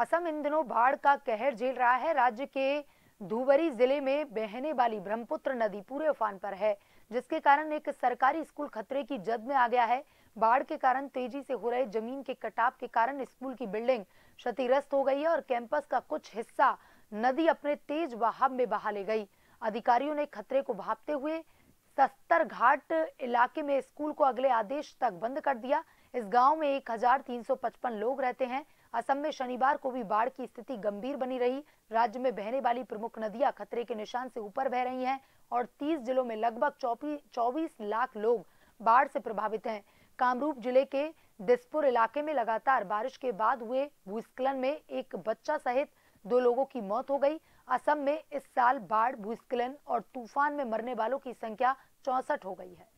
असम इन दिनों बाढ़ का कहर झेल रहा है। राज्य के धुबरी ज़िले में बहने वाली ब्रह्मपुत्र नदी पूरे उफान पर है, जिसके कारण एक सरकारी स्कूल खतरे की जद में आ गया है। बाढ़ के कारण तेज़ी से हो रहे ज़मीन के कटाव के कारण स्कूल की बिल्डिंग क्षतिग्रस्त हो गई है और कैंपस का कुछ हिस्सा नदी अपने तेज बहाव में बहा ले गई। अधिकारियों ने खतरे को भापते हुए सस्तर घाट इलाके में स्कूल को अगले आदेश तक बंद कर दिया। इस गाँव में 1355 लोग रहते हैं। असम में शनिवार को भी बाढ़ की स्थिति गंभीर बनी रही। राज्य में बहने वाली प्रमुख नदियाँ खतरे के निशान से ऊपर बह रही हैं और 30 जिलों में लगभग चौबीस लाख लोग बाढ़ से प्रभावित हैं। कामरूप ज़िले के दिसपुर इलाके में लगातार बारिश के बाद हुए भूस्खलन में एक बच्चा सहित दो लोगों की मौत हो गई। असम में इस साल बाढ़, भूस्खलन और तूफ़ान में मरने वालों की संख्या चौसठ हो गई है।